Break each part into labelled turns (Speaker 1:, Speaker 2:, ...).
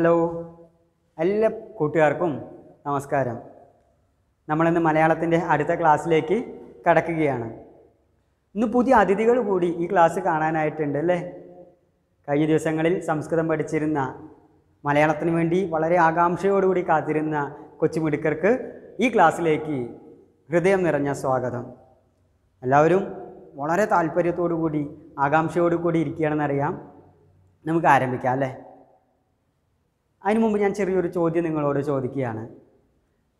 Speaker 1: Hello എല്ലാ കൂട്ടുകാർക്കും നമസ്കാരം. നമ്മളിന്ന് മലയാളത്തിന്റെ അടുത്ത ക്ലാസ്സിലേക്ക് കടക്കുകയാണ്. ഇന്ന് പുതിയ അതിഥികൾ കൂടി ഈ ക്ലാസ് കാണാനായിട്ടുണ്ട് അല്ലേ? കഴിഞ്ഞ ദിവസങ്ങളിൽ സംസ്കൃതം പഠിച്ചിരുന്ന മലയാളത്തിന് വേണ്ടി വളരെ ആകാംക്ഷയോടുകൂടി കാത്തിരുന്ന കൊച്ചുമിടുക്കർക്ക് ഈ ക്ലാസ്സിലേക്ക് ഹൃദയം നിറഞ്ഞ സ്വാഗതം. എല്ലാവരും വളരെ താല്പര്യത്തോടു കൂടി ആകാംക്ഷയോടു കൂടി ഇരിക്കുകയാണെന്നറിയാം. നമുക്ക് ആരംഭിക്കാം അല്ലേ? അതിനു മുമ്പ് ഞാൻ ചെറിയൊരു ചോദ്യം നിങ്ങളോട് ചോദിക്കുകയാണ്.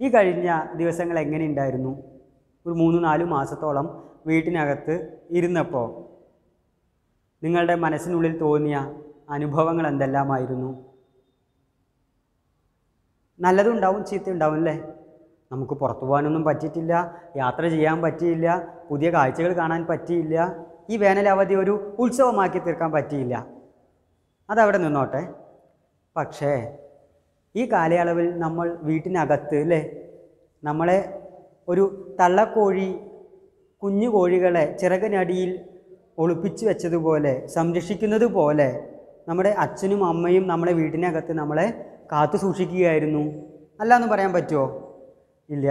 Speaker 1: ഈ കഴിഞ്ഞ ദിവസങ്ങൾ എങ്ങനെ ഉണ്ടായിരുന്നു ഒരു മൂന്ന് നാല് മാസത്തോളം വീട്ടിനകത്ത് ഇരുന്നപ്പോൾ നിങ്ങളുടെ മനസ്സിനുള്ളിൽ തോന്നിയ അനുഭവങ്ങൾ എന്തെല്ലാമായിരുന്നു? നല്ലതുണ്ടാവും ചീത്ത ഉണ്ടാവും അല്ലേ? നമുക്ക് പുറത്തു പോകാനൊന്നും പറ്റിയിട്ടില്ല യാത്ര ചെയ്യാൻ പറ്റിയില്ല പുതിയ കാഴ്ചകൾ കാണാൻ പറ്റിയില്ല ഈ വേനലവധി ഒരു ഉത്സവമാക്കി തീർക്കാൻ പറ്റിയില്ല. അതവിടെ നിന്നോട്ടെ. പക്ഷേ ഈ കാലയളവിൽ നമ്മൾ വീട്ടിനകത്ത് അല്ലേ നമ്മളെ ഒരു തള്ളക്കോഴി കുഞ്ഞു കോഴികളെ ചിറകിനടിയിൽ ഒളിപ്പിച്ചു വെച്ചതുപോലെ സംരക്ഷിക്കുന്നത് പോലെ നമ്മുടെ അച്ഛനും അമ്മയും നമ്മളെ വീട്ടിനകത്ത് നമ്മളെ കാത്തു സൂക്ഷിക്കുകയായിരുന്നു. അല്ല എന്ന് പറയാൻ പറ്റുമോ ഇല്ല.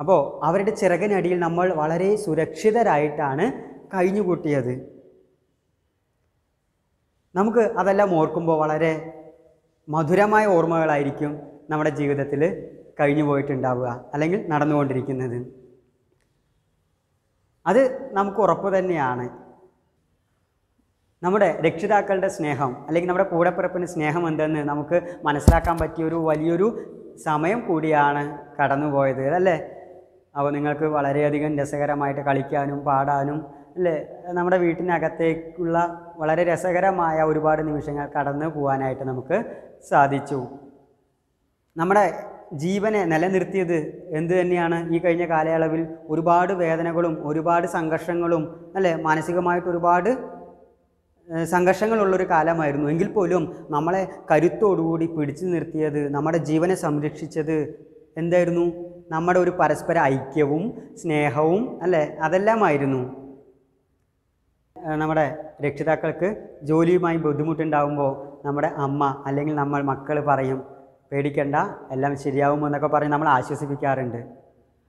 Speaker 1: അപ്പോൾ അവരുടെ ചിറകിനടിയിൽ നമ്മൾ വളരെ സുരക്ഷിതരായിട്ടാണ് കഴിഞ്ഞുകൂട്ടിയത്. നമുക്ക് അതെല്ലാം ഓർക്കുമ്പോൾ വളരെ മധുരമായ ഓർമ്മകളായിരിക്കും നമ്മുടെ ജീവിതത്തിൽ കഴിഞ്ഞു പോയിട്ടുണ്ടാവുക അല്ലെങ്കിൽ നടന്നുകൊണ്ടിരിക്കുന്നത്. അത് നമുക്ക് ഉറപ്പ് തന്നെയാണ്. നമ്മുടെ രക്ഷിതാക്കളുടെ സ്നേഹം അല്ലെങ്കിൽ നമ്മുടെ കൂടെപ്പിറപ്പിന് സ്നേഹം എന്തെന്ന് നമുക്ക് മനസ്സിലാക്കാൻ പറ്റിയ ഒരു വലിയൊരു സമയം കൂടിയാണ് കടന്നുപോയത് അല്ലേ? അപ്പോൾ നിങ്ങൾക്ക് വളരെയധികം രസകരമായിട്ട് കളിക്കാനും പാടാനും അല്ലേ? നമ്മുടെ വീട്ടിനകത്തേക്കുള്ള വളരെ രസകരമായ ഒരുപാട് നിമിഷങ്ങൾ കടന്നു പോകാനായിട്ട് നമുക്ക് സാധിച്ചു. നമ്മുടെ ജീവനെ നിലനിർത്തിയത് എന്ത് തന്നെയാണ്? ഈ കഴിഞ്ഞ കാലയളവിൽ ഒരുപാട് വേദനകളും ഒരുപാട് സംഘർഷങ്ങളും അല്ലേ? മാനസികമായിട്ട് ഒരുപാട് സംഘർഷങ്ങളുള്ളൊരു കാലമായിരുന്നു. എങ്കിൽ പോലും നമ്മളെ കരുത്തോടുകൂടി പിടിച്ചു നിർത്തിയത് നമ്മുടെ ജീവനെ സംരക്ഷിച്ചത് എന്തായിരുന്നു? നമ്മുടെ ഒരു പരസ്പര ഐക്യവും സ്നേഹവും അല്ലേ? അതെല്ലാമായിരുന്നു. നമ്മുടെ രക്ഷിതാക്കൾക്ക് ജോലിയുമായി ബുദ്ധിമുട്ടുണ്ടാകുമ്പോൾ നമ്മുടെ അമ്മ അല്ലെങ്കിൽ നമ്മൾ മക്കൾ പറയും പേടിക്കണ്ട എല്ലാം ശരിയാവും എന്നൊക്കെ പറഞ്ഞ് നമ്മൾ ആശ്വസിപ്പിക്കാറുണ്ട്.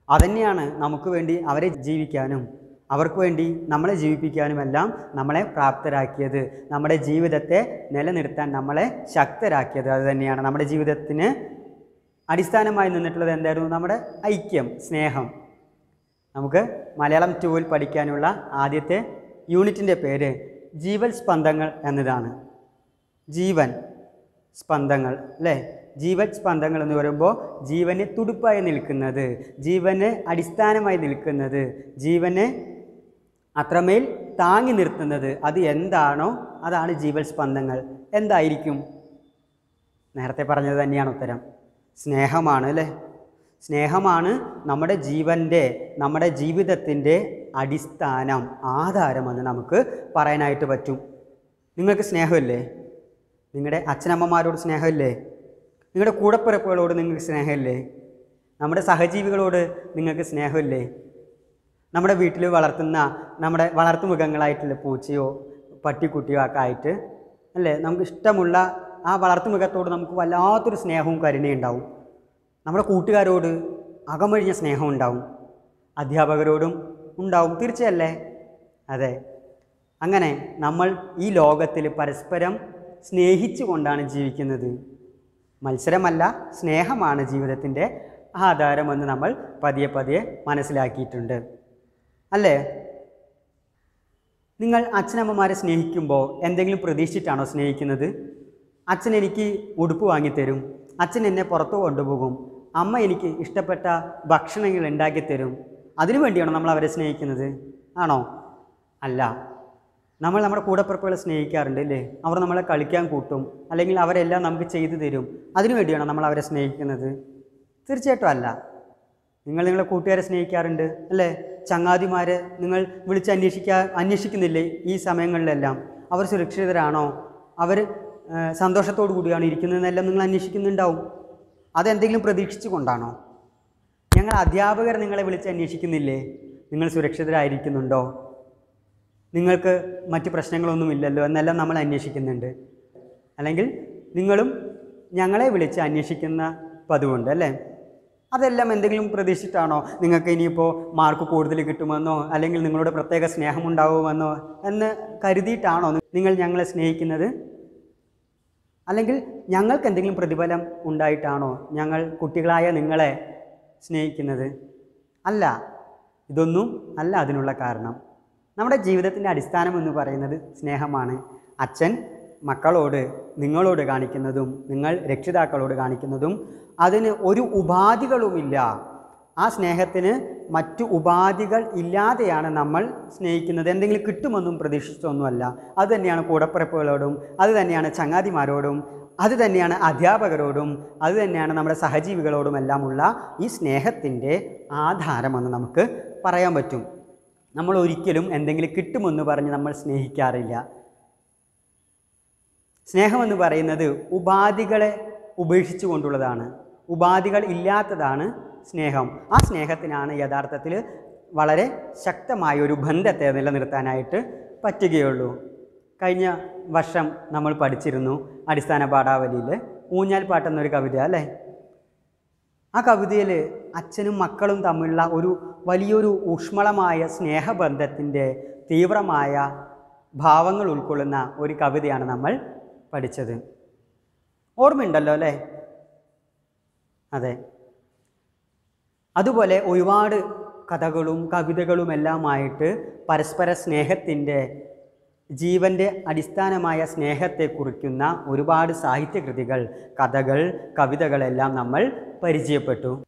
Speaker 1: അതന്നെയാണ് നമുക്ക് വേണ്ടി അവരെ ജീവിക്കാനും അവർക്ക് വേണ്ടി നമ്മളെ ജീവിപ്പിക്കാനുമെല്ലാം നമ്മളെ പ്രാപ്തരാക്കിയത്. നമ്മുടെ ജീവിതത്തെ നിലനിർത്താൻ നമ്മളെ ശക്തരാക്കിയത് അത് തന്നെയാണ്. നമ്മുടെ ജീവിതത്തിന് അടിസ്ഥാനമായി നിന്നിട്ടുള്ളത് എന്തായിരുന്നു? നമ്മുടെ ഐക്യം സ്നേഹം. നമുക്ക് മലയാളം ടൂവിൽ പഠിക്കാനുള്ള ആദ്യത്തെ യൂണിറ്റിന്റെ പേര് ജീവൽ സ്പന്ദങ്ങൾ എന്നതാണ്. ജീവൻ സ്പന്ദങ്ങൾ അല്ലേ? ജീവൻ സ്പന്ദങ്ങൾ എന്ന് പറയുമ്പോൾ ജീവന് തുടുപ്പായി നിൽക്കുന്നത് ജീവന് അടിസ്ഥാനമായി നിൽക്കുന്നത് ജീവനെ അത്രമേൽ താങ്ങി നിർത്തുന്നത് അത് എന്താണോ അതാണ് ജീവൽ സ്പന്ദങ്ങൾ. എന്തായിരിക്കും? നേരത്തെ പറഞ്ഞത് തന്നെയാണ് ഉത്തരം. സ്നേഹമാണ് അല്ലേ? സ്നേഹമാണ് നമ്മുടെ ജീവന്റെ നമ്മുടെ ജീവിതത്തിന്റെ അടിസ്ഥാനം ആധാരമെന്ന് നമുക്ക് പറയാനായിട്ട് പറ്റും. നിങ്ങൾക്ക് സ്നേഹമില്ലേ? നിങ്ങളുടെ അച്ഛനമ്മമാരോട് സ്നേഹമില്ലേ? നിങ്ങളുടെ കൂടപ്പിറപ്പുകളോട് നിങ്ങൾക്ക് സ്നേഹമില്ലേ? നമ്മുടെ സഹജീവികളോട് നിങ്ങൾക്ക് സ്നേഹമില്ലേ? നമ്മുടെ വീട്ടിൽ വളർത്തുന്ന നമ്മുടെ വളർത്തുമൃഗങ്ങളായിട്ടുള്ള പൂച്ചയോ പട്ടിക്കുട്ടിയോ ഒക്കെ ആയിട്ട് അല്ലേ? നമുക്ക് ഇഷ്ടമുള്ള ആ വളർത്തുമൃഗത്തോട് നമുക്ക് വല്ലാത്തൊരു സ്നേഹവും കരുണയും ഉണ്ടാവും. നമ്മുടെ കൂട്ടുകാരോട് അകമഴിഞ്ഞ സ്നേഹം ഉണ്ടാവും. അധ്യാപകരോടും ഉണ്ടാവും. തീർച്ചയല്ലേ? അതെ. അങ്ങനെ നമ്മൾ ഈ ലോകത്തിൽ പരസ്പരം സ്നേഹിച്ചു കൊണ്ടാണ് ജീവിക്കുന്നത്. മത്സരമല്ല സ്നേഹമാണ് ജീവിതത്തിന്റെ ആധാരമെന്ന് നമ്മൾ പതിയെ പതിയെ മനസ്സിലാക്കിയിട്ടുണ്ട്. അല്ലേ? നിങ്ങൾ അച്ഛനമ്മമാരെ സ്നേഹിക്കുമ്പോൾ എന്തെങ്കിലും പ്രതീക്ഷിച്ചിട്ടാണോ സ്നേഹിക്കുന്നത്? അച്ഛൻ എനിക്ക് ഉടുപ്പ് വാങ്ങിത്തരും. അച്ഛൻ എന്നെ പുറത്തു കൊണ്ടുപോകും. അമ്മ എനിക്ക് ഇഷ്ടപ്പെട്ട ഭക്ഷണങ്ങൾ ഉണ്ടാക്കിത്തരും. അതിനു വേണ്ടിയാണോ നമ്മൾ അവരെ സ്നേഹിക്കുന്നത്? ആണോ? അല്ല. നമ്മൾ നമ്മുടെ കൂടപ്പിറപ്പുകളെ സ്നേഹിക്കാറുണ്ട് അല്ലേ? അവർ നമ്മളെ കളിക്കാൻ കൂട്ടും. അല്ലെങ്കിൽ അവരെല്ലാം നമുക്ക് ചെയ്തു തരും. അതിനു വേണ്ടിയാണോ നമ്മൾ അവരെ സ്നേഹിക്കുന്നത്? തീർച്ചയായിട്ടും അല്ല. നിങ്ങൾ നിങ്ങളെ കൂട്ടുകാരെ സ്നേഹിക്കാറുണ്ട് അല്ലേ? ചങ്ങാതിമാരെ നിങ്ങൾ വിളിച്ച് അന്വേഷിക്കാ അന്വേഷിക്കുന്നില്ലേ ഈ സമയങ്ങളിലെല്ലാം? അവർ സുരക്ഷിതരാണോ? അവർ സന്തോഷത്തോടു കൂടിയാണ് ഇരിക്കുന്നതെന്നെല്ലാം നിങ്ങൾ അന്വേഷിക്കുന്നുണ്ടാവും. അതെന്തെങ്കിലും പ്രതീക്ഷിച്ചു കൊണ്ടാണോ ഞങ്ങൾ അധ്യാപകർ നിങ്ങളെ വിളിച്ച് അന്വേഷിക്കുന്നില്ലേ? നിങ്ങൾ സുരക്ഷിതരായിരിക്കുന്നുണ്ടോ? നിങ്ങൾക്ക് മറ്റ് പ്രശ്നങ്ങളൊന്നുമില്ലല്ലോ എന്നെല്ലാം നമ്മൾ അന്വേഷിക്കുന്നുണ്ട്. അല്ലെങ്കിൽ നിങ്ങളും ഞങ്ങളെ വിളിച്ച് അന്വേഷിക്കുന്ന പതിവുണ്ട് അല്ലേ? അതെല്ലാം എന്തെങ്കിലും പ്രതീക്ഷിച്ചിട്ടാണോ? നിങ്ങൾക്ക് ഇനിയിപ്പോൾ മാർക്ക് കൂടുതൽ കിട്ടുമെന്നോ അല്ലെങ്കിൽ നിങ്ങളുടെ പ്രത്യേക സ്നേഹമുണ്ടാവുമെന്നോ എന്ന് കരുതിയിട്ടാണോ നിങ്ങൾ ഞങ്ങളെ സ്നേഹിക്കുന്നത്? അല്ലെങ്കിൽ ഞങ്ങൾക്ക് എന്തെങ്കിലും പ്രതിഫലം ഉണ്ടായിട്ടാണോ ഞങ്ങൾ കുട്ടികളായ നിങ്ങളെ സ്നേഹിക്കുന്നത്? അല്ല. ഇതൊന്നും അല്ല അതിനുള്ള കാരണം. നമ്മുടെ ജീവിതത്തിന്റെ അടിസ്ഥാനം എന്ന് പറയുന്നത് സ്നേഹമാണ്. അച്ഛൻ മക്കളോട് നിങ്ങളോട് കാണിക്കുന്നതും നിങ്ങൾ രക്ഷിതാക്കളോട് കാണിക്കുന്നതും അതിന് ഒരു ഉപാധികളുമില്ല. ആ സ്നേഹത്തിന് മറ്റു ഉപാധികൾ ഇല്ലാതെയാണ് നമ്മൾ സ്നേഹിക്കുന്നത്. എന്തെങ്കിലും കിട്ടുമെന്നും പ്രതീക്ഷിച്ചൊന്നുമല്ല. അതുതന്നെയാണ് കൂടപ്പിറപ്പുകളോടും അത് തന്നെയാണ് ചങ്ങാതിമാരോടും അത് തന്നെയാണ് അധ്യാപകരോടും അത് തന്നെയാണ് നമ്മുടെ സഹജീവികളോടുമെല്ലാമുള്ള ഈ സ്നേഹത്തിന്റെ ആധാരമെന്ന് നമുക്ക് പറയാൻ പറ്റും. നമ്മൾ ഒരിക്കലും എന്തെങ്കിലും കിട്ടുമെന്ന് പറഞ്ഞ് നമ്മൾ സ്നേഹിക്കാറില്ല. സ്നേഹമെന്ന് പറയുന്നത് ഉപാധികളെ ഉപേക്ഷിച്ചു കൊണ്ടുള്ളതാണ് ഉപാധികൾ ഇല്ലാത്തതാണ് സ്നേഹം. ആ സ്നേഹത്തിനാണ് യഥാർത്ഥത്തിൽ വളരെ ശക്തമായ ഒരു ബന്ധത്തെ നിലനിർത്താനായിട്ട് പറ്റുകയുള്ളൂ. കഴിഞ്ഞ വർഷം നമ്മൾ പഠിച്ചിരുന്നു. അടിസ്ഥാന പാഠാവലിയിൽ ഊഞ്ഞാൽ പാട്ടെന്നൊരു കവിത അല്ലേ? ആ കവിതയിൽ അച്ഛനും മക്കളും തമ്മിലുള്ള ഒരു വലിയൊരു ഊഷ്മളമായ സ്നേഹബന്ധത്തിന്റെ തീവ്രമായ ഭാവങ്ങൾ ഉൾക്കൊള്ളുന്ന ഒരു കവിതയാണ് നമ്മൾ പഠിച്ചത്. ഓർമ്മയുണ്ടല്ലോ അല്ലേ? അതെ. അതുപോലെ ഒരുപാട് കഥകളും കവിതകളുമെല്ലാമായിട്ട് പരസ്പര സ്നേഹത്തിന്റെ ജീവന്റെ അടിസ്ഥാനമായ സ്നേഹത്തെ കുറിക്കുന്ന ഒരുപാട് സാഹിത്യകൃതികൾ കഥകൾ കവിതകളെല്ലാം നമ്മൾ പരിചയപ്പെട്ടു.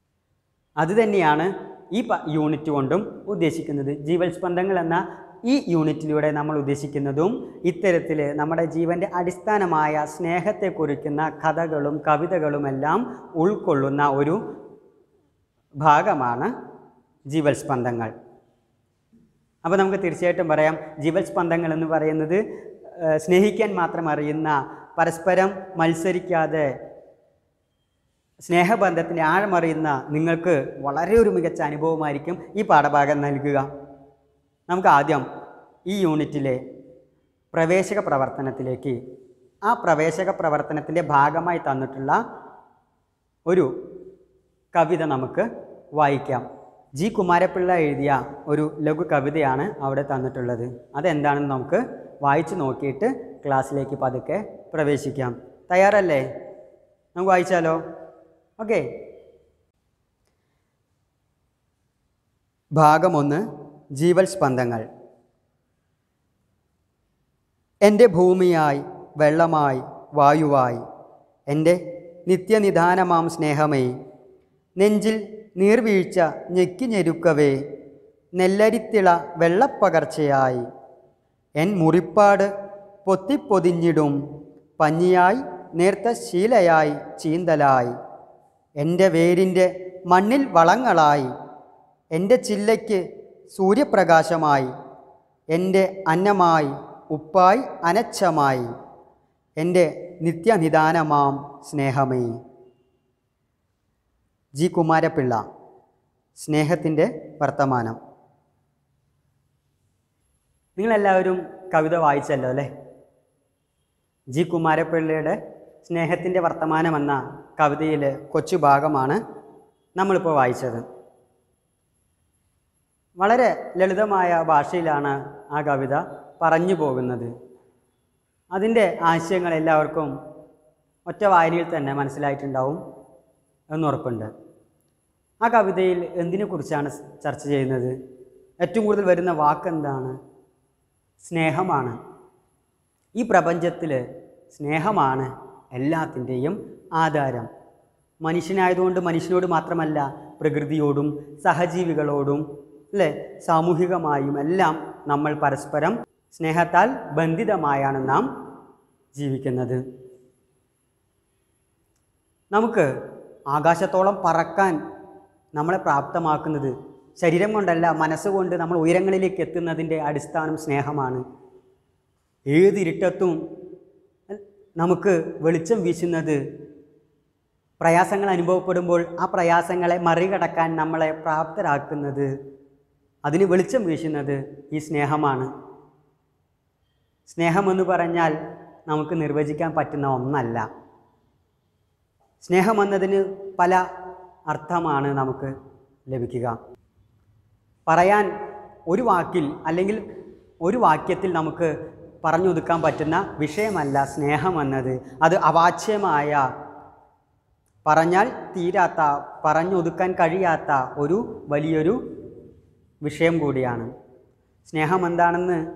Speaker 1: അതുതന്നെയാണ് ഈ യൂണിറ്റ് കൊണ്ടും ഉദ്ദേശിക്കുന്നത്. ജീവൽ സ്പന്ദങ്ങൾ എന്ന ഈ യൂണിറ്റിലൂടെ നമ്മൾ ഉദ്ദേശിക്കുന്നതും ഇത്തരത്തിൽ നമ്മുടെ ജീവന്റെ അടിസ്ഥാനമായ സ്നേഹത്തെ കുറിക്കുന്ന കഥകളും കവിതകളുമെല്ലാം ഉൾക്കൊള്ളുന്ന ഒരു ഭാഗമാണ് ജീവൽ സ്പന്ദങ്ങൾ അപ്പോൾ നമുക്ക് തീർച്ചയായിട്ടും പറയാം. ജീവൽ സ്പന്ദങ്ങൾ എന്ന് പറയുന്നത് സ്നേഹിക്കാൻ മാത്രം അറിയുന്ന പരസ്പരം മത്സരിക്കാതെ സ്നേഹബന്ധത്തിന്റെ ആഴമറിയുന്ന നിങ്ങൾക്ക് വളരെ ഒരു മികച്ച അനുഭവമായിരിക്കും ഈ പാഠഭാഗം നൽകുക. നമുക്ക് ആദ്യം ഈ യൂണിറ്റിലെ പ്രവേശക പ്രവർത്തനത്തിലേക്ക് ആ പ്രവേശക പ്രവർത്തനത്തിന്റെ ഭാഗമായി തന്നിട്ടുള്ള ഒരു കവിത നമുക്ക് വായിക്കാം. ജി കുമാരപിള്ള എഴുതിയ ഒരു ലഘു കവിതയാണ് അവിടെ തന്നിട്ടുള്ളത്. അതെന്താണെന്ന് നമുക്ക് വായിച്ചു നോക്കിയിട്ട് ക്ലാസ്സിലേക്ക് പതുക്കെ പ്രവേശിക്കാം. തയ്യാറല്ലേ? നമുക്ക് വായിച്ചാലോ? ഓക്കെ. ഭാഗം ഒന്ന് ജീവൽ സ്പന്ദങ്ങൾ. എന്റെ ഭൂമിയായി വെള്ളമായി വായുവായി എന്റെ നിത്യനിധാനമാം സ്നേഹമേ നെഞ്ചിൽ നീർവീഴ്ച ഞെക്കി ഞെരുക്കവേ. നെല്ലരിത്തിള വെള്ളപ്പകർച്ചയായി. എൻ മുറിപ്പാട് പൊത്തിപ്പൊതിഞ്ഞിടും. പഞ്ഞിയായി നേർത്ത ശീലയായി ചീന്തലായി. എന്റെ വേരിന്റെ മണ്ണിൽ വളങ്ങളായി. എന്റെ ചില്ലയ്ക്ക് സൂര്യപ്രകാശമായി. എന്റെ അന്നമായി ഉപ്പായി അനച്ഛമായി. എന്റെ നിത്യനിദാനമാം സ്നേഹമേ. ജി കുമാരപിള്ള സ്നേഹത്തിന്റെ വർത്തമാനം. നിങ്ങളെല്ലാവരും കവിത വായിച്ചല്ലോ അല്ലേ? ജി കുമാരപിള്ളയുടെ സ്നേഹത്തിന്റെ വർത്തമാനം എന്ന കവിതയിലെ കൊച്ചു ഭാഗമാണ് നമ്മളിപ്പോൾ വായിച്ചത്. വളരെ ലളിതമായ ഭാഷയിലാണ് ആ കവിത പറഞ്ഞു പോകുന്നത്. അതിന്റെ ആശയങ്ങൾ എല്ലാവർക്കും ഒറ്റ വായനയിൽ തന്നെ മനസ്സിലായിട്ടുണ്ടാവും എന്നുറപ്പുണ്ട്. ആ കവിതയിൽ എന്തിനെക്കുറിച്ചാണ് ചർച്ച ചെയ്യുന്നത്? ഏറ്റവും കൂടുതൽ വരുന്ന വാക്ക് എന്താണ് സ്നേഹമാണ്. ഈ പ്രപഞ്ചത്തിൽ സ്നേഹമാണ് എല്ലാത്തിന്റെയും ആധാരം. മനുഷ്യനായതുകൊണ്ട് മനുഷ്യനോട് മാത്രമല്ല പ്രകൃതിയോടും സഹജീവികളോടും അല്ലേ? സാമൂഹികമായും എല്ലാം നമ്മൾ പരസ്പരം സ്നേഹത്താൽ ബന്ധിതമായാണ് നാം ജീവിക്കുന്നത്. നമുക്ക് ആകാശത്തോളം പറക്കാൻ നമ്മളെ പ്രാപ്തമാക്കുന്നത് ശരീരം കൊണ്ടല്ല മനസ്സുകൊണ്ട് നമ്മൾ ഉയരങ്ങളിലേക്ക് എത്തുന്നതിന്റെ അടിസ്ഥാനം സ്നേഹമാണ്. ഏത് ഇരുട്ടത്തും നമുക്ക് വെളിച്ചം വീശുന്നത് പ്രയാസങ്ങൾ അനുഭവപ്പെടുമ്പോൾ ആ പ്രയാസങ്ങളെ മറികടക്കാൻ നമ്മളെ പ്രാപ്തരാക്കുന്നത് അതിന് വെളിച്ചം വീശുന്നത് ഈ സ്നേഹമാണ്. സ്നേഹമെന്ന് പറഞ്ഞാൽ നമുക്ക് നിർവചിക്കാൻ പറ്റുന്ന ഒന്നല്ല. സ്നേഹം എന്നതിന് പല അർത്ഥമാണ് നമുക്ക് ലഭിക്കുക. പറയാൻ ഒരു വാക്കിൽ അല്ലെങ്കിൽ ഒരു വാക്യത്തിൽ നമുക്ക് പറഞ്ഞൊതുക്കാൻ പറ്റുന്ന വിഷയമല്ല സ്നേഹം എന്നത്. അത് അവാച്യമായ പറഞ്ഞാൽ തീരാത്ത പറഞ്ഞൊതുക്കാൻ കഴിയാത്ത ഒരു വലിയൊരു വിഷയം കൂടിയാണ്. സ്നേഹം എന്താണെന്ന്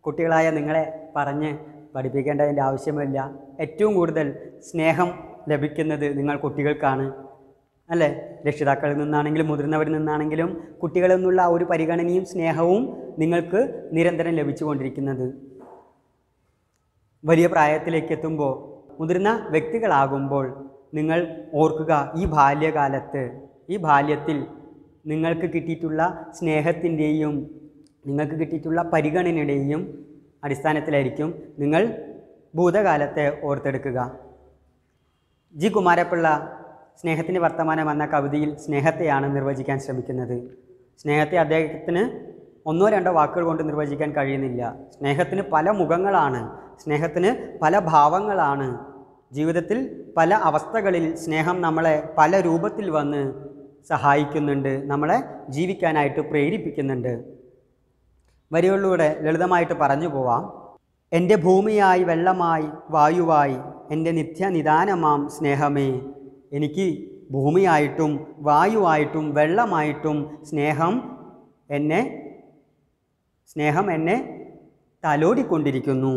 Speaker 1: കുട്ടികളായ നിങ്ങളെ പറഞ്ഞ് പഠിപ്പിക്കേണ്ടതിന്റെ ആവശ്യമില്ല. ഏറ്റവും കൂടുതൽ സ്നേഹം ലഭിക്കുന്നത് നിങ്ങൾ കുട്ടികൾക്കാണ്. അല്ലേ? രക്ഷിതാക്കളിൽ നിന്നാണെങ്കിലും മുതിർന്നവരിൽ നിന്നാണെങ്കിലും കുട്ടികളിൽ നിന്നുള്ള ഒരു പരിഗണനയും സ്നേഹവും നിങ്ങൾക്ക് നിരന്തരം ലഭിച്ചുകൊണ്ടിരിക്കുന്നത്. വലിയ പ്രായത്തിലേക്ക് എത്തുമ്പോൾ മുതിർന്ന വ്യക്തികളാകുമ്പോൾ നിങ്ങൾ ഓർക്കുക ഈ ബാല്യകാലത്ത് ഈ ബാല്യത്തിൽ നിങ്ങൾക്ക് കിട്ടിയിട്ടുള്ള സ്നേഹത്തിന്റെയും നിങ്ങൾക്ക് കിട്ടിയിട്ടുള്ള പരിഗണനയുടെയും അടിസ്ഥാനത്തിലായിരിക്കും നിങ്ങൾ ഭൂതകാലത്തെ ഓർത്തെടുക്കുക. ജി. കുമാരപ്പിള്ള സ്നേഹത്തിന്റെ വർത്തമാനം എന്ന കവിതയിൽ സ്നേഹത്തെയാണ് നിർവചിക്കാൻ ശ്രമിക്കുന്നത്. സ്നേഹത്തെ അദ്ദേഹത്തിന് ഒന്നോ രണ്ടോ വാക്കുകൾ കൊണ്ട് നിർവചിക്കാൻ കഴിയുന്നില്ല. സ്നേഹത്തിന് പല മുഖങ്ങളാണ്. സ്നേഹത്തിന് പല ഭാവങ്ങളാണ്. ജീവിതത്തിൽ പല അവസ്ഥകളിൽ സ്നേഹം നമ്മളെ പല രൂപത്തിൽ വന്ന് സഹായിക്കുന്നുണ്ട്. നമ്മളെ ജീവിക്കാനായിട്ട് പ്രേരിപ്പിക്കുന്നുണ്ട്. വരികളിലൂടെ ലളിതമായിട്ട് പറഞ്ഞു പോവാം. എന്റെ ഭൂമിയായി വെള്ളമായി വായുവായി എന്റെ നിത്യനിദാനമാം സ്നേഹമേ. എനിക്ക് ഭൂമിയായിട്ടും വായുവായിട്ടും വെള്ളമായിട്ടും സ്നേഹം എന്നെ സ്നേഹം എന്നെ തലോടിക്കൊണ്ടിരിക്കുന്നു.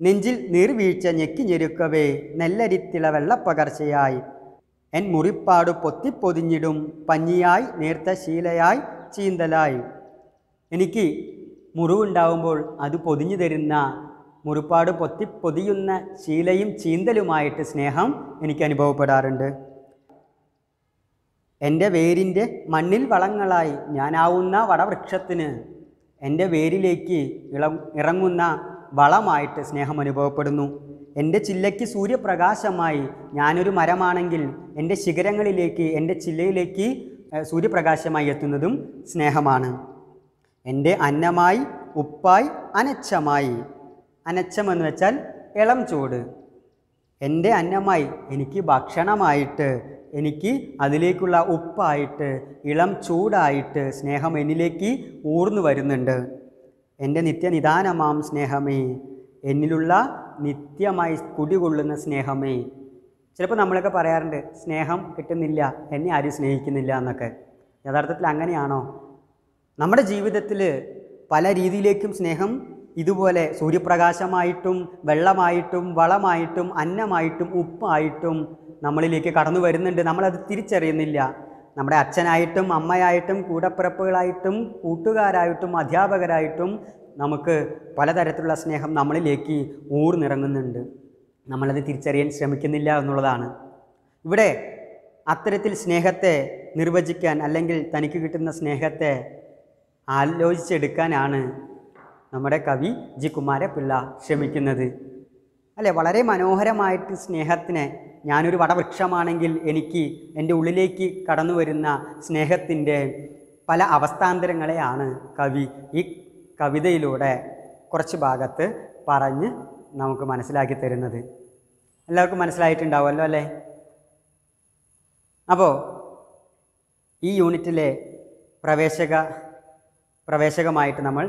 Speaker 1: നെഞ്ചിൽ നീർവീഴ്ച ഞെക്കി ഞെരുക്കവേ നെല്ലരിത്തിള വെള്ളപ്പകർച്ചയായി. എൻ മുറിപ്പാട് പൊത്തിപ്പൊതിഞ്ഞിടും പഞ്ഞിയായി നേർത്ത ശീലയായി ചീന്തലായി. എനിക്ക് മുറിവുണ്ടാവുമ്പോൾ അത് പൊതിഞ്ഞു തരുന്ന മുറിപ്പാട് പൊത്തി പൊതിയുന്ന ശീലയും ചീന്തലുമായിട്ട് സ്നേഹം എനിക്ക് അനുഭവപ്പെടാറുണ്ട്. എന്റെ വേരിന്റെ മണ്ണിൽ വളങ്ങളായി ഞാനാവുന്ന വടവൃക്ഷത്തിന് എന്റെ വേരിലേക്ക് ഇള ഇറങ്ങുന്ന വളമായിട്ട് സ്നേഹം അനുഭവപ്പെടുന്നു. എന്റെ ചില്ലയ്ക്ക് സൂര്യപ്രകാശമായി ഞാനൊരു മരമാണെങ്കിൽ എന്റെ ശിഖരങ്ങളിലേക്ക് എന്റെ ചില്ലയിലേക്ക് സൂര്യപ്രകാശമായി എത്തുന്നതും സ്നേഹമാണ്. എന്റെ അന്നമായി ഉപ്പായി അനച്ചമായി അനച്ചം എന്ന് വെച്ചാൽ ഇളം ചൂട്. എന്റെ അന്നമായി എനിക്ക് ഭക്ഷണമായിട്ട് എനിക്ക് അതിലേക്കുള്ള ഉപ്പായിട്ട് ഇളം ചൂടായിട്ട് സ്നേഹം എന്നിലേക്ക് ഊർന്നു വരുന്നുണ്ട്. എന്റെ നിത്യനിദാനമാം സ്നേഹമേ എന്നിലുള്ള നിത്യമായി കുടികൊള്ളുന്ന സ്നേഹമേ. ചിലപ്പോൾ നമ്മളൊക്കെ പറയാറുണ്ട് സ്നേഹം കിട്ടുന്നില്ല എന്നെ ആരും സ്നേഹിക്കുന്നില്ല എന്നൊക്കെ. യഥാർത്ഥത്തിൽ അങ്ങനെയാണോ? നമ്മുടെ ജീവിതത്തിൽ പല രീതിയിലേക്കും സ്നേഹം ഇതുപോലെ സൂര്യപ്രകാശമായിട്ടും വെള്ളമായിട്ടും വളമായിട്ടും അന്നമായിട്ടും ഉപ്പായിട്ടും നമ്മളിലേക്ക് കടന്നു വരുന്നുണ്ട്. നമ്മളത് തിരിച്ചറിയുന്നില്ല. നമ്മുടെ അച്ഛനായിട്ടും അമ്മയായിട്ടും കൂടപ്പിറപ്പുകളായിട്ടും കൂട്ടുകാരായിട്ടും അധ്യാപകരായിട്ടും നമുക്ക് പലതരത്തിലുള്ള സ്നേഹം നമ്മളിലേക്ക് ഊർന്നിറങ്ങുന്നുണ്ട്. നമ്മളത് തിരിച്ചറിയാൻ ശ്രമിക്കുന്നില്ല എന്നുള്ളതാണ്. ഇവിടെ അത്തരത്തിൽ സ്നേഹത്തെ നിർവചിക്കാൻ അല്ലെങ്കിൽ തനിക്ക് കിട്ടുന്ന സ്നേഹത്തെ ആലോചിച്ചെടുക്കാനാണ് നമ്മുടെ കവി ജി കുമാരപിള്ള ശ്രമിക്കുന്നത് അല്ലെ? വളരെ മനോഹരമായിട്ട് സ്നേഹത്തിനെ ഞാനൊരു വടവൃക്ഷമാണെങ്കിൽ എനിക്ക് എന്റെ ഉള്ളിലേക്ക് കടന്നു വരുന്ന സ്നേഹത്തിന്റെ പല അവസ്ഥാന്തരങ്ങളെയാണ് കവി ഈ കവിതയിലൂടെ കുറച്ച് ഭാഗത്ത് പറഞ്ഞ് നമുക്ക് മനസ്സിലാക്കി തരുന്നത്. എല്ലാവർക്കും മനസ്സിലായിട്ടുണ്ടാവുമല്ലോ അല്ലേ? അപ്പോൾ ഈ യൂണിറ്റിലെ പ്രവേശക പ്രവേശകമായിട്ട് നമ്മൾ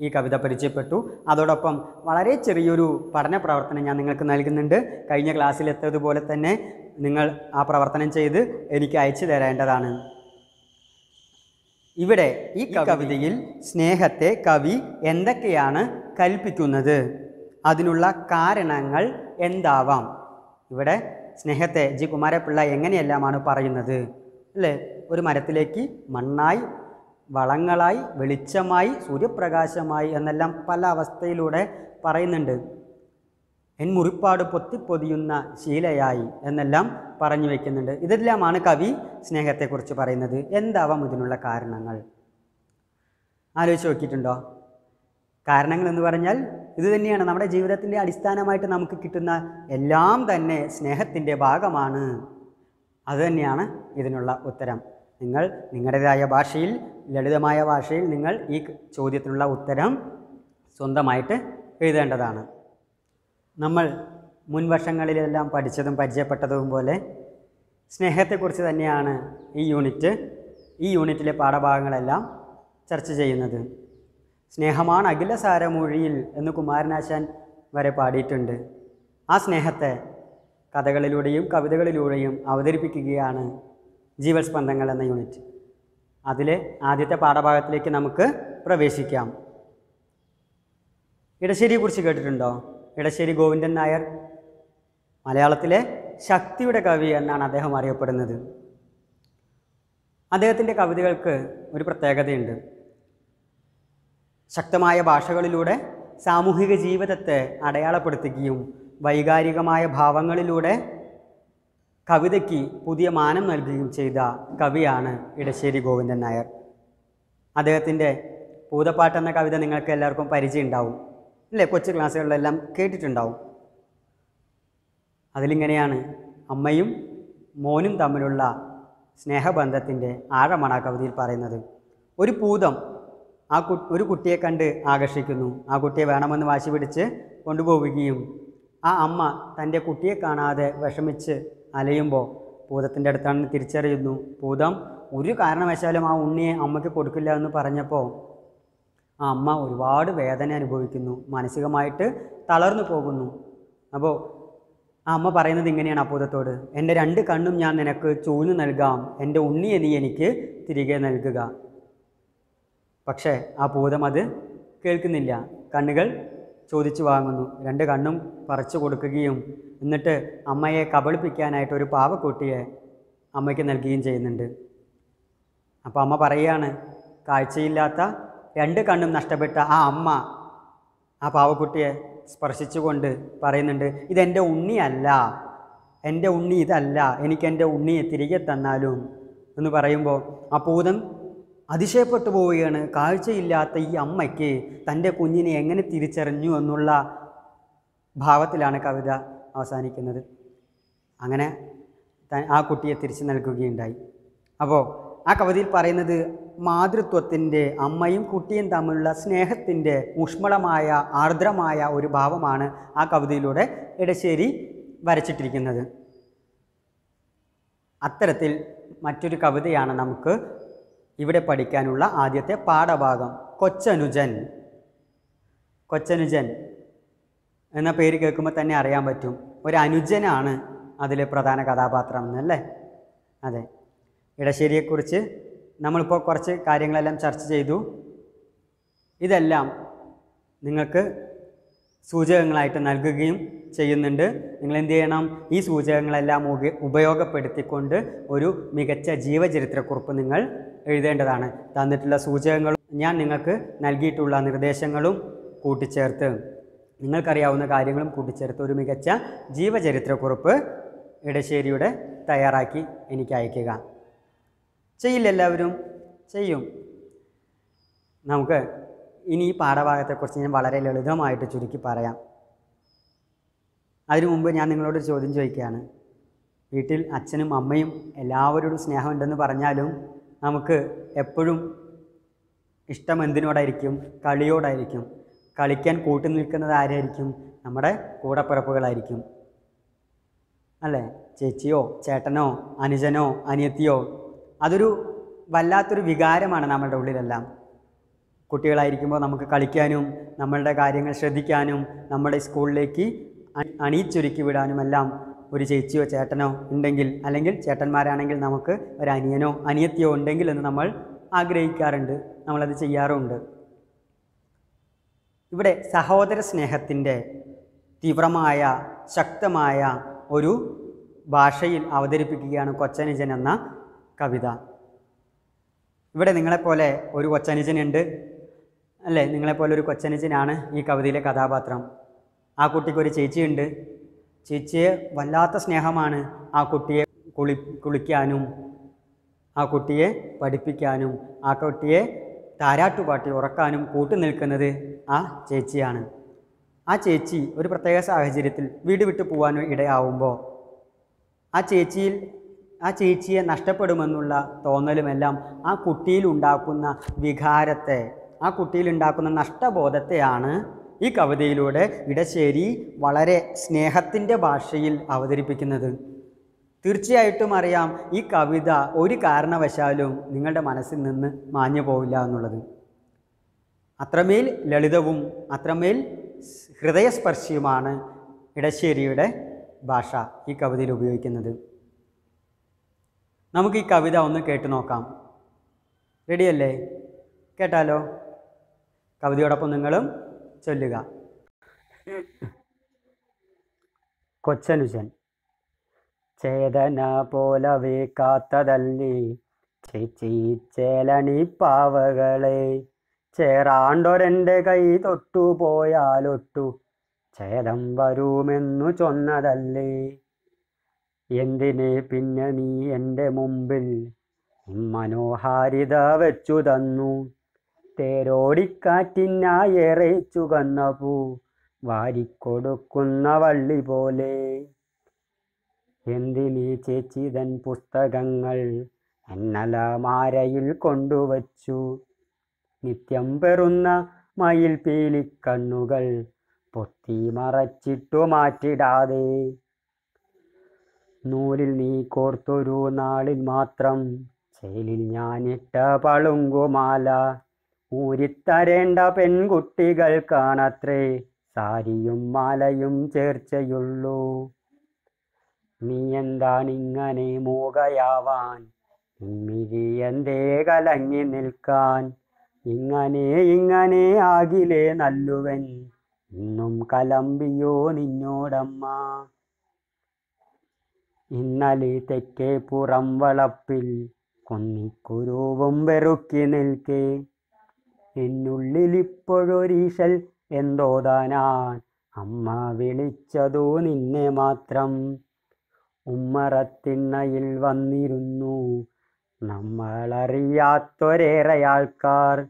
Speaker 1: ഈ കവിത പരിചയപ്പെട്ടു. അതോടൊപ്പം വളരെ ചെറിയൊരു പഠന പ്രവർത്തനം ഞാൻ നിങ്ങൾക്ക് നൽകുന്നുണ്ട്. കഴിഞ്ഞ ക്ലാസ്സിൽ എത്തതുപോലെ തന്നെ നിങ്ങൾ ആ പ്രവർത്തനം ചെയ്ത് എനിക്ക് അയച്ചു തരേണ്ടതാണ്. ഇവിടെ ഈ കവിതയിൽ സ്നേഹത്തെ കവി എന്തൊക്കെയാണ് കൽപ്പിക്കുന്നത്? അതിനുള്ള കാരണങ്ങൾ എന്താവാം? ഇവിടെ സ്നേഹത്തെ ജി കുമാരപിള്ള എങ്ങനെയെല്ലാമാണ് പറയുന്നത്? അല്ലേ? ഒരു മരത്തിലേക്ക് മണ്ണായി വളങ്ങളായി വെളിച്ചമായി സൂര്യപ്രകാശമായി എന്നെല്ലാം പല അവസ്ഥയിലൂടെ പറയുന്നുണ്ട്. എൻ മുറിപ്പാട് പൊത്തിപ്പൊതിയുന്ന ശീലയായി എന്നെല്ലാം പറഞ്ഞു വയ്ക്കുന്നുണ്ട് ഇതെല്ലാമാണ് കവി സ്നേഹത്തെക്കുറിച്ച് പറയുന്നത്. എന്താവാം ഇതിനുള്ള കാരണങ്ങൾ? ആലോചിച്ച് നോക്കിയിട്ടുണ്ടോ? കാരണങ്ങൾ എന്ന് പറഞ്ഞാൽ ഇത് തന്നെയാണ്. നമ്മുടെ ജീവിതത്തിന്റെ അടിസ്ഥാനമായിട്ട് നമുക്ക് കിട്ടുന്ന എല്ലാം തന്നെ സ്നേഹത്തിന്റെ ഭാഗമാണ്. അതുതന്നെയാണ് ഇതിനുള്ള ഉത്തരം. നിങ്ങൾ നിങ്ങളുടേതായ ഭാഷയിൽ ലളിതമായ ഭാഷയിൽ നിങ്ങൾ ഈ ചോദ്യത്തിനുള്ള ഉത്തരം സ്വന്തമായിട്ട് എഴുതേണ്ടതാണ്. നമ്മൾ മുൻവശങ്ങളിലെല്ലാം പഠിച്ചതും പരിചയപ്പെട്ടതും പോലെ സ്നേഹത്തെക്കുറിച്ച് തന്നെയാണ് ഈ യൂണിറ്റ് ഈ യൂണിറ്റിലെ പാഠഭാഗങ്ങളെല്ലാം ചർച്ച ചെയ്യുന്നത്. സ്നേഹമാണ് അഖില സാരമൊഴിയിൽ എന്ന് കുമാരനാശാൻ വരെ പാടിയിട്ടുണ്ട്. ആ സ്നേഹത്തെ കഥകളിലൂടെയും കവിതകളിലൂടെയും അവതരിപ്പിക്കുകയാണ് ജീവസ്പന്ദങ്ങൾ എന്ന യൂണിറ്റ്. അതിലെ ആദ്യത്തെ പാഠഭാഗത്തിലേക്ക് നമുക്ക് പ്രവേശിക്കാം. ഇടശ്ശേരിയെക്കുറിച്ച് കേട്ടിട്ടുണ്ടോ? ഇടശ്ശേരി ഗോവിന്ദൻ നായർ മലയാളത്തിലെ ശക്തിയുടെ കവി എന്നാണ് അദ്ദേഹം അറിയപ്പെടുന്നത്. അദ്ദേഹത്തിന്റെ കവിതകൾക്ക് ഒരു പ്രത്യേകതയുണ്ട്. ശക്തമായ ഭാഷകളിലൂടെ സാമൂഹിക ജീവിതത്തെ അടയാളപ്പെടുത്തുകയും വൈകാരികമായ ഭാവങ്ങളിലൂടെ കവിതയ്ക്ക് പുതിയ മാനം നൽകുകയും ചെയ്ത കവിയാണ് ഇടശ്ശേരി ഗോവിന്ദൻ നായർ. അദ്ദേഹത്തിന്റെ പൂതപ്പാട്ട് എന്ന കവിത നിങ്ങൾക്ക് എല്ലാവർക്കും പരിചയം ഉണ്ടാവും. അല്ലേ? കൊച്ചു ക്ലാസ്സുകളിലെല്ലാം കേട്ടിട്ടുണ്ടാവും. അതിലിങ്ങനെയാണ് അമ്മയും മോനും തമ്മിലുള്ള സ്നേഹബന്ധത്തിന്റെ ആഴമാണ് ആ കവിതയിൽ പറയുന്നത്. ഒരു പൂതം ആ കു ഒരു കുട്ടിയെ കണ്ട് ആകർഷിക്കുന്നു. ആ കുട്ടിയെ വേണമെന്ന് വാശി പിടിച്ച് കൊണ്ടുപോവുകയും ആ അമ്മ തന്റെ കുട്ടിയെ കാണാതെ വിഷമിച്ച് അലയുമ്പോൾ ഭൂതത്തിന്റെ അടുത്താണെന്ന് തിരിച്ചറിയുന്നു. ഭൂതം ഒരു കാരണവശാലും ആ ഉണ്ണിയെ അമ്മയ്ക്ക് കൊടുക്കില്ല എന്ന് പറഞ്ഞപ്പോൾ ആ അമ്മ ഒരുപാട് വേദന അനുഭവിക്കുന്നു. മാനസികമായിട്ട് തളർന്നു പോകുന്നു. അപ്പോൾ ആ അമ്മ പറയുന്നത് ഇങ്ങനെയാണ് ആ ഭൂതത്തോട്. എന്റെ രണ്ട് കണ്ണും ഞാൻ നിനക്ക് ചൂഞ്ഞു നൽകാം. എന്റെ ഉണ്ണിയെ നീ എനിക്ക് തിരികെ നൽകുക. പക്ഷേ ആ ഭൂതം അത് കേൾക്കുന്നില്ല. കണ്ണുകൾ ചോദിച്ചു വാങ്ങുന്നു. രണ്ട് കണ്ണും പറിച്ചു കൊടുക്കുകയും എന്നിട്ട് അമ്മയെ കബളിപ്പിക്കാനായിട്ട് ഒരു പാവക്കുട്ടിയെ അമ്മയ്ക്ക് നൽകുകയും ചെയ്യുന്നുണ്ട്. അപ്പോൾ അമ്മ പറയുകയാണ് കാഴ്ചയില്ലാത്ത രണ്ട് കണ്ണും നഷ്ടപ്പെട്ട ആ അമ്മ ആ പാവക്കുട്ടിയെ സ്പർശിച്ചുകൊണ്ട് പറയുന്നുണ്ട് ഇതെന്റെ ഉണ്ണിയല്ല എന്റെ ഉണ്ണി ഇതല്ല എനിക്കെന്റെ ഉണ്ണിയെ തിരികെ തന്നാലും എന്ന് പറയുമ്പോൾ ആ പൂതം അതിശയപ്പെട്ടു പോവുകയാണ് കാഴ്ചയില്ലാത്ത ഈ അമ്മയ്ക്ക് തന്റെ കുഞ്ഞിനെ എങ്ങനെ തിരിച്ചറിഞ്ഞു എന്നുള്ള ഭാവത്തിലാണ് കവിത അവസാനിക്കുന്നത്. അങ്ങനെ ആ കുട്ടിയെ തിരിച്ചു നൽകുകയുണ്ടായി. അപ്പോൾ ആ കവിതയിൽ പറയുന്നത് മാതൃത്വത്തിന്റെ അമ്മയും കുട്ടിയും തമ്മിലുള്ള സ്നേഹത്തിന്റെ ഊഷ്മളമായ ആർദ്രമായ ഒരു ഭാവമാണ് ആ കവിതയിലൂടെ ഇടശ്ശേരി വരച്ചിട്ടിരിക്കുന്നത്. അത്തരത്തിൽ മറ്റൊരു കവിതയാണ് നമുക്ക് ഇവിടെ പഠിക്കാനുള്ള ആദ്യത്തെ പാഠഭാഗം. കൊച്ചനുജൻ. കൊച്ചനുജൻ. എന്ന പേര് കേൾക്കുമ്പോൾ തന്നെ അറിയാൻ പറ്റും. ഒരു അനുജനാണ് അതിലെ പ്രധാന കഥാപാത്രം എന്നല്ലേ? അതെ. ഇടശ്ശേരിയെക്കുറിച്ച് നമ്മളിപ്പോൾ കുറച്ച് കാര്യങ്ങളെല്ലാം ചർച്ച ചെയ്തു. ഇതെല്ലാം നിങ്ങൾക്ക് സൂചകങ്ങളായിട്ട് നൽകുകയും ചെയ്യുന്നുണ്ട്. നിങ്ങൾ എന്ത് ചെയ്യണം? ഈ സൂചകങ്ങളെല്ലാം ഉപ ഉപയോഗപ്പെടുത്തിക്കൊണ്ട് ഒരു മികച്ച ജീവചരിത്രക്കുറിപ്പ് നിങ്ങൾ എഴുതേണ്ടതാണ്. തന്നിട്ടുള്ള സൂചകങ്ങളും ഞാൻ നിങ്ങൾക്ക് നൽകിയിട്ടുള്ള നിർദ്ദേശങ്ങളും കൂട്ടിച്ചേർത്ത് നിങ്ങൾക്കറിയാവുന്ന കാര്യങ്ങളും കൂട്ടിച്ചേർത്ത് ഒരു മികച്ച ജീവചരിത്രക്കുറിപ്പ് ഇടശ്ശേരിയുടെ തയ്യാറാക്കി എനിക്ക് അയക്കുക. ചെയ്യില്ല എല്ലാവരും. ചെയ്യും. നമുക്ക് ഇനി ഈ പാഠഭാഗത്തെക്കുറിച്ച് ഞാൻ വളരെ ലളിതമായിട്ട് ചുരുക്കി പറയാം. അതിനു മുമ്പ് ഞാൻ നിങ്ങളോട് ചോദ്യം ചോദിക്കുകയാണ്. വീട്ടിൽ അച്ഛനും അമ്മയും എല്ലാവരോടും സ്നേഹമുണ്ടെന്ന് പറഞ്ഞാലും നമുക്ക് എപ്പോഴും ഇഷ്ടം എന്തിനോടായിരിക്കും? കളിയോടായിരിക്കും. കളിക്കാൻ കൂട്ടി നിൽക്കുന്നത് ആരായിരിക്കും? നമ്മുടെ കൂടപ്പിറപ്പുകളായിരിക്കും. അല്ലേ? ചേച്ചിയോ ചേട്ടനോ അനുജനോ അനിയത്തിയോ? അതൊരു വല്ലാത്തൊരു വികാരമാണ് നമ്മളുടെ ഉള്ളിലെല്ലാം. കുട്ടികളായിരിക്കുമ്പോൾ നമുക്ക് കളിക്കാനും നമ്മളുടെ കാര്യങ്ങൾ ശ്രദ്ധിക്കാനും നമ്മുടെ സ്കൂളിലേക്ക് അണിയിച്ചൊരുക്കി വിടാനുമെല്ലാം ഒരു ചേച്ചിയോ ചേട്ടനോ ഉണ്ടെങ്കിൽ അല്ലെങ്കിൽ ചേട്ടന്മാരാണെങ്കിൽ നമുക്ക് ഒരു അനിയനോ അനിയത്തിയോ ഉണ്ടെങ്കിൽ എന്ന് നമ്മൾ ആഗ്രഹിക്കാറുണ്ട്. നമ്മളത് ചെയ്യാറുമുണ്ട്. ഇവിടെ സഹോദര സ്നേഹത്തിന്റെ തീവ്രമായ ശക്തമായ ഒരു ഭാഷയിൽ അവതരിപ്പിക്കുകയാണ് കൊച്ചനുജൻ എന്ന കവിത. ഇവിടെ നിങ്ങളെപ്പോലെ ഒരു കൊച്ചനുജനുണ്ട്. അല്ലേ? നിങ്ങളെപ്പോലെ ഒരു കൊച്ചനുജനാണ് ഈ കവിതയിലെ കഥാപാത്രം. ആ കുട്ടിക്കൊരു ചേച്ചിയുണ്ട്. ചേച്ചിയെ വല്ലാത്ത സ്നേഹമാണ് ആ കുട്ടിയെ കുളി കുളിക്കാനും ആ കുട്ടിയെ പഠിപ്പിക്കാനും ആ കുട്ടിയെ താരാട്ടുപാട്ടി ഉറക്കാനും കൂട്ടുനിൽക്കുന്നത് ആ ചേച്ചിയാണ്. ആ ചേച്ചി ഒരു പ്രത്യേക സാഹചര്യത്തിൽ വീട് വിട്ടു പോകാനോ ഇടയാവുമ്പോൾ ആ ചേച്ചിയിൽ ആ ചേച്ചിയെ നഷ്ടപ്പെടുമെന്നുള്ള തോന്നലുമെല്ലാം ആ കുട്ടിയിൽ ഉണ്ടാക്കുന്ന വികാരത്തെ ആ കുട്ടിയിൽ ഉണ്ടാക്കുന്ന നഷ്ടബോധത്തെയാണ് ഈ കവിതയിലൂടെ ഇടശ്ശേരി വളരെ സ്നേഹത്തിന്റെ ഭാഷയിൽ അവതരിപ്പിക്കുന്നത്.
Speaker 2: തീർച്ചയായിട്ടും അറിയാം ഈ കവിത ഒരു കാരണവശാലും നിങ്ങളുടെ മനസ്സിൽ നിന്ന് മാഞ്ഞു പോവില്ല എന്നുള്ളത്. അത്രമേൽ ലളിതവും അത്രമേൽ ഹൃദയസ്പർശിയുമാണ് ഇടശ്ശേരിയുടെ ഭാഷ ഈ കവിതയിൽ ഉപയോഗിക്കുന്നത്. നമുക്ക് ഈ കവിത ഒന്ന് കേട്ടു നോക്കാം. റെഡിയല്ലേ കേട്ടാലോ? കവിതയോടൊപ്പം നിങ്ങളും ചൊല്ലുക. കൊച്ചനുജൻ. ചേതന പോലവേ കാത്തതല്ലേ ചേച്ചി ചേലണി പാവകളെ. ചേറാണ്ടൊരെന്റെ കൈ തൊട്ടുപോയാലൊട്ടു ഛേദം വരുമെന്നു ചൊന്നതല്ലേ. എന്തിനെ പിന്നെ നീ എന്റെ മുമ്പിൽ മനോഹാരിത വെച്ചു തന്നു. തേരോടിക്കാറ്റിനായേറെ ചുകന്ന പൂ വാരിക്കൊടുക്കുന്ന വള്ളി പോലെ. എന്തിനീ ചേച്ചിതൻ പുസ്തകങ്ങൾ അന്നലമാരയിൽ കൊണ്ടുവച്ചു? നിത്യം പെറുന്ന മയിൽ പീലിക്കണ്ണുകൾ പൊത്തി മറച്ചിട്ടു മാറ്റിടാതെ. നൂലിൽ നീ കോർത്തൊരു നാളിൽ മാത്രം ചേലിൽ ഞാനിട്ട പളുങ്കുമാല ഊരിത്തരേണ്ട പെൺകുട്ടികൾ കാണത്രേ സാരിയും മാലയും ചേർച്ചയുള്ളൂ. നീ എന്താണിങ്ങനെ മൂകയാവാൻ? ഇമ്മിഴി എന്തേ കലങ്ങി നിൽക്കാൻ? ഇങ്ങനെ ഇങ്ങനെ ആകിലേ നല്ലുവൻ. ഇന്നും കലമ്പിയോ നിന്നോടമ്മ. ഇന്നലെ തെക്കേ പുറം വളപ്പിൽ കൊന്നിക്കുരുവും വെറുക്കി നിൽക്കേ. എന്നുള്ളിൽ ഇപ്പോഴൊരീശൽ എന്തോതാനാൻ? അമ്മ വിളിച്ചതു നിന്നെ മാത്രം. ഉമ്മറത്തിണ്ണയിൽ വന്നിരുന്നു. നമ്മളറിയാത്തൊരേറെ ആൾക്കാർ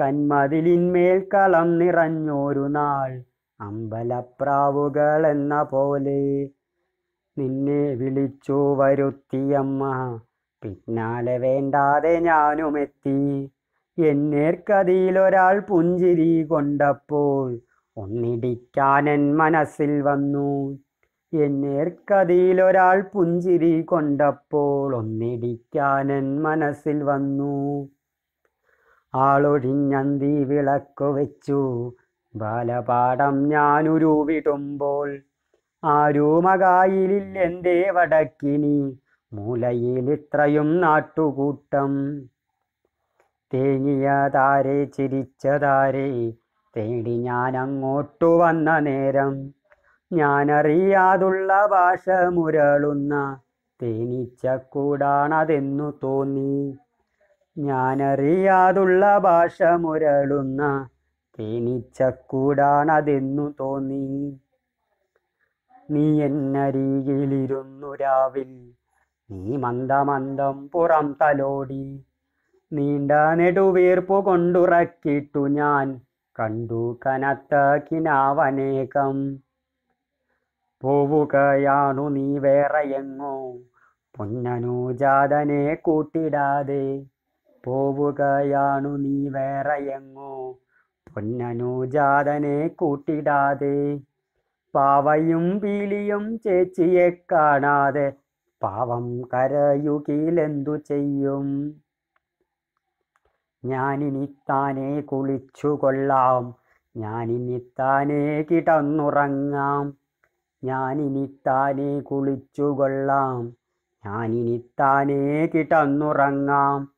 Speaker 2: കന്മതിലിന്മേൽ കളം നിറഞ്ഞൊരു നാൾ അമ്പലപ്രാവുകൾ എന്ന പോലെ നിന്നെ വിളിച്ചു വരുത്തിയമ്മ. പിന്നാലെ വേണ്ടാതെ ഞാനും എത്തി. എന്നേർക്കതിയിലൊരാൾ പുഞ്ചിരി കൊണ്ടപ്പോൾ ഒന്നിടിക്കാനൻ മനസ്സിൽ വന്നു. എന്നേർക്കതിയിലൊരാൾ പുഞ്ചിരി കൊണ്ടപ്പോൾ ഒന്നിടിക്കാനൻ മനസ്സിൽ വന്നു. ആളൊഴിഞ്ഞന്തി വിളക്കു വെച്ചു. ബാലപാഠം ഞാനുരുവിടുമ്പോൾ ആരൂമകായിലിൽ എന്റെ വടക്കിനി? മൂലയിൽ ഇത്രയും നാട്ടുകൂട്ടം. തേങ്ങിയ താരെ ചിരിച്ച ചിരിച്ചതാരെ തേടി ഞാൻ അങ്ങോട്ടു വന്ന നേരം ഞാനറിയാതുള്ള ഭാഷ മുരളുന്ന തേനീച്ചക്കൂടാണതെന്നു തോന്നി. ഞാനറിയാതുള്ള ഭാഷ മുരളുന്ന തേനീച്ചക്കൂടാണതെന്നു തോന്നി. നീ എന്നരികിലിരുന്നു രാവിൽ നീ മന്ദമന്ദം പുറം തലോടി. നീണ്ട നെടുവീർപ്പു കൊണ്ടുറക്കിട്ടു ഞാൻ കണ്ടു കനത്ത കിനാവനേകം. പോവുകയാണു നീ വേറെ എങ്ങോ പൊന്നനുജാതനെ കൂട്ടിടാതെ പോവുകയാണു നീ വേറെ എങ്ങോ പൊന്നനുജാതനെ കൂട്ടിടാതെ പാവയും പീലിയും ചേച്ചിയെ കാണാതെ പാവം കരയുകിലെന്തു ചെയ്യും? ഞാനിനി താനെ കുളിച്ചു കൊള്ളാം ഞാനിനി താനെ കിടന്നുറങ്ങാം. ഞാനിനി താനെ കുളിച്ചു കൊള്ളാം ഞാനിനി താനെ കിടന്നുറങ്ങാം.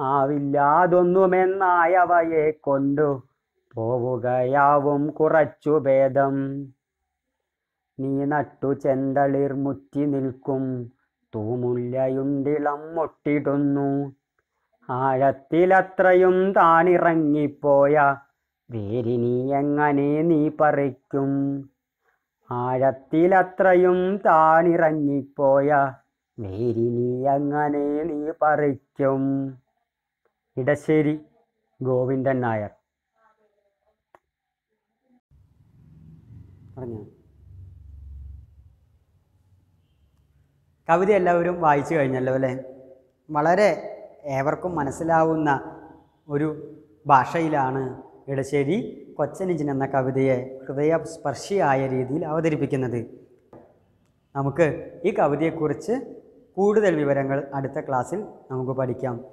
Speaker 2: ആവില്ലാതൊന്നുമെന്നായവയെ കൊണ്ടു പോവുകയാവും കുറച്ചു ഭേദം. നീ നട്ടു ചെന്തളിർ മുറ്റി നിൽക്കും. തൂമുല്ലയുണ്ടിളം മുട്ടിടുന്നു. ആഴത്തിലത്രയും താണിറങ്ങിപ്പോയ വേരിനി എങ്ങനെ നീ പറിക്കും? ആഴത്തിലത്രയും താണിറങ്ങിപ്പോയ വേരിനി അങ്ങനെ നീ പറിക്കും. ഇടശ്ശേരി ഗോവിന്ദൻ നായർ. പറഞ്ഞു? കവിത എല്ലാവരും വായിച്ചു കഴിഞ്ഞല്ലോ അല്ലേ? വളരെ ഏവർക്കും മനസ്സിലാവുന്ന ഒരു ഭാഷയിലാണ് ഇടശ്ശേരി കൊച്ചനിജൻ എന്ന കവിതയെ ഹൃദയസ്പർശിയായ രീതിയിൽ അവതരിപ്പിക്കുന്നത്.
Speaker 1: നമുക്ക് ഈ കവിതയെക്കുറിച്ച് കൂടുതൽ വിവരങ്ങൾ അടുത്ത ക്ലാസ്സിൽ നമുക്ക് പഠിക്കാം.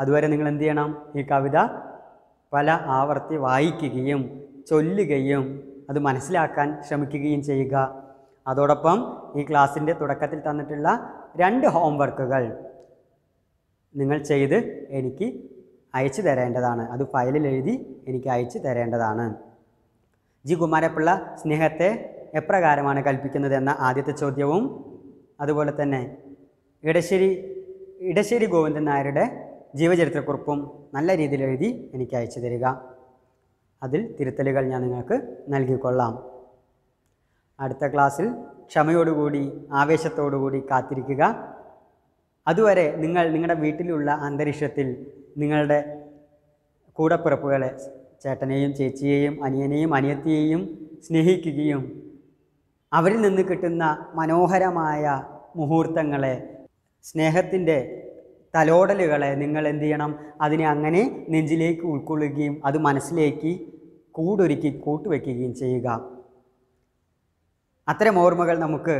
Speaker 1: അതുവരെ നിങ്ങൾ എന്ത് ചെയ്യണം? ഈ കവിത പല ആവർത്തി വായിക്കുകയും ചൊല്ലുകയും അത് മനസ്സിലാക്കാൻ ശ്രമിക്കുകയും ചെയ്യുക. അതോടൊപ്പം ഈ ക്ലാസ്സിന്റെ തുടക്കത്തിൽ തന്നിട്ടുള്ള രണ്ട് ഹോംവർക്കുകൾ നിങ്ങൾ ചെയ്ത് എനിക്ക് അയച്ചു തരേണ്ടതാണ്. അത് ഫയലിൽ എഴുതി എനിക്ക് അയച്ചു തരേണ്ടതാണ്. ജി കുമാരപ്പിള്ള സ്നേഹത്തെ എപ്രകാരമാണ് കൽപ്പിക്കുന്നത് എന്ന ആദ്യത്തെ ചോദ്യവും അതുപോലെ തന്നെ ഇടശ്ശേരി ഇടശ്ശേരി ഗോവിന്ദൻ നായരുടെ ജീവചരിത്രക്കുറിപ്പും നല്ല രീതിയിൽ എഴുതി എനിക്ക് അയച്ചു തരിക. അതിൽ തിരുത്തലുകൾ ഞാൻ നിങ്ങൾക്ക് നൽകിക്കൊള്ളാം. അടുത്ത ക്ലാസ്സിൽ ക്ഷമയോടുകൂടി ആവേശത്തോടുകൂടി കാത്തിരിക്കുക. അതുവരെ നിങ്ങൾ നിങ്ങളുടെ വീട്ടിലുള്ള അന്തരീക്ഷത്തിൽ നിങ്ങളുടെ കൂടപ്പിറപ്പുകളെ ചേട്ടനെയും ചേച്ചിയെയും അനിയനെയും അനിയത്തിയെയും സ്നേഹിക്കുകയും അവരിൽ നിന്ന് കിട്ടുന്ന മനോഹരമായ മുഹൂർത്തങ്ങളെ സ്നേഹത്തിന്റെ തലോടലുകളെ നിങ്ങൾ എന്ത് ചെയ്യണം? അതിനെ അങ്ങനെ നെഞ്ചിലേക്ക് ഉൾക്കൊള്ളുകയും അത് മനസ്സിലേക്ക് കൂടൊരുക്കി കൂട്ടുവെക്കുകയും ചെയ്യുക. അത്തരം ഓർമ്മകൾ നമുക്ക്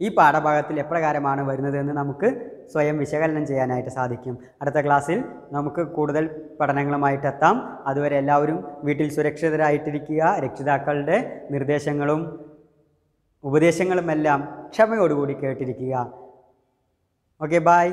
Speaker 1: ഈ പാഠഭാഗത്തിൽ എപ്രകാരമാണ് വരുന്നതെന്ന് നമുക്ക് സ്വയം വിശകലനം ചെയ്യാനായിട്ട് സാധിക്കും. അടുത്ത ക്ലാസ്സിൽ നമുക്ക് കൂടുതൽ പഠനങ്ങളുമായിട്ട് എത്താം. അതുവരെ എല്ലാവരും വീട്ടിൽ സുരക്ഷിതരായിട്ടിരിക്കുക. രക്ഷിതാക്കളുടെ നിർദ്ദേശങ്ങളും ഉപദേശങ്ങളുമെല്ലാം ക്ഷമയോടുകൂടി കേട്ടിരിക്കുക. Okay bye